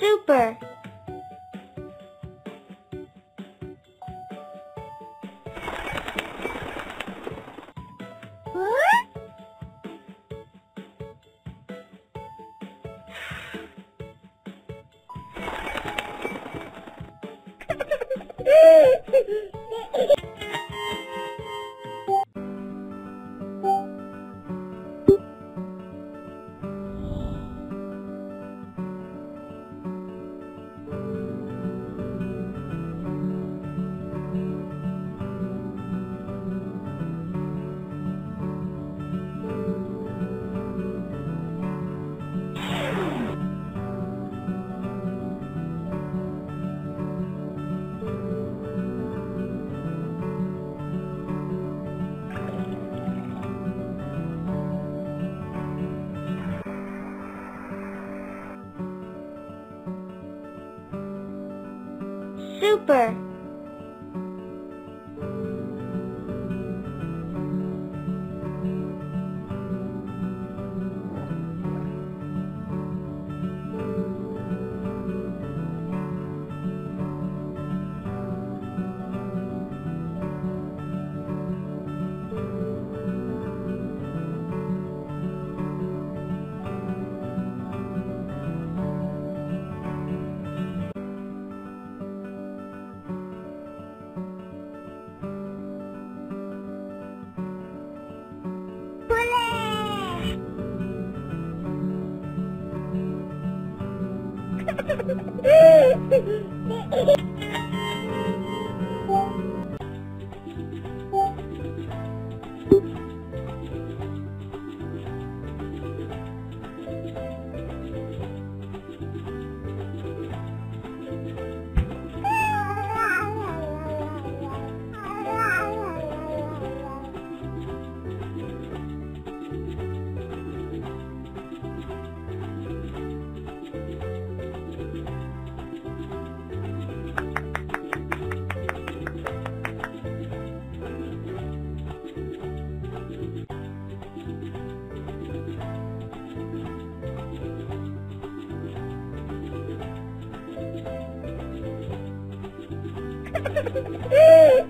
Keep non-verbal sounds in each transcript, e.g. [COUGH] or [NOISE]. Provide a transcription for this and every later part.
super helper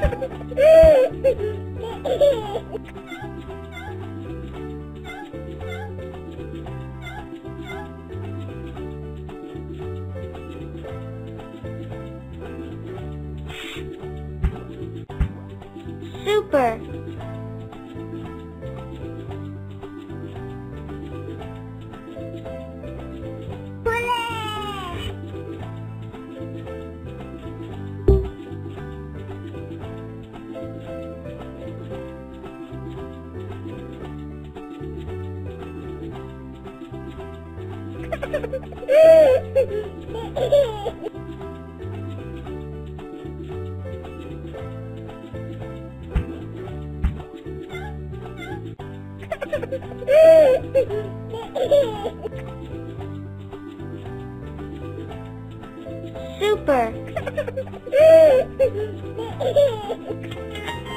Oh, my God. Super. [LAUGHS]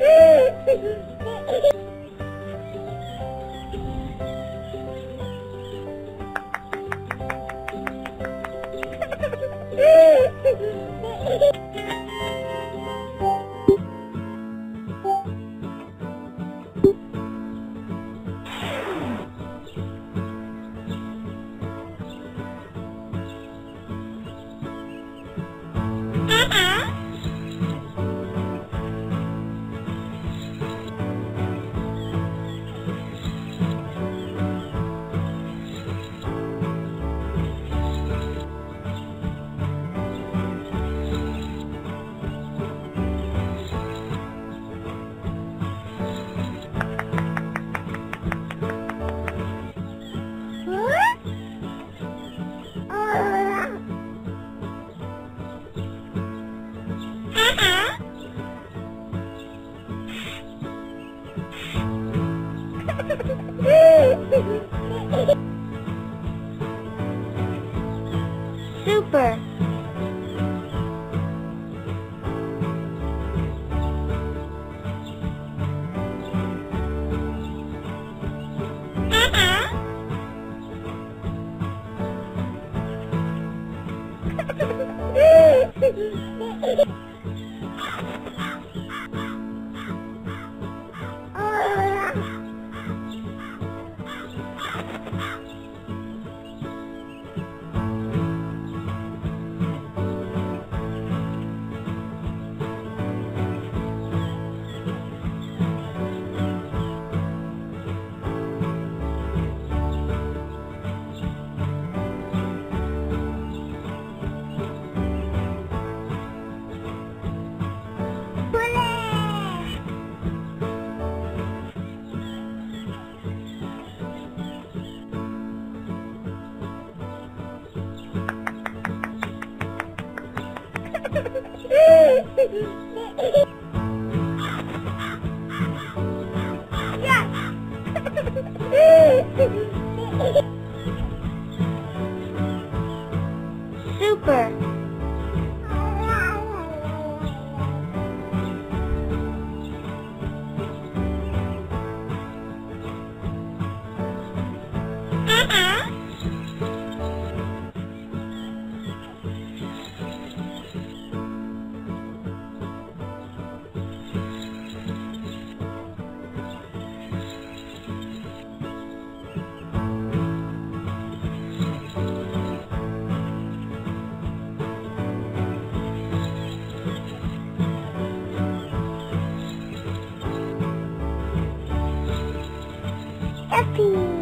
Hehehehe super. happy.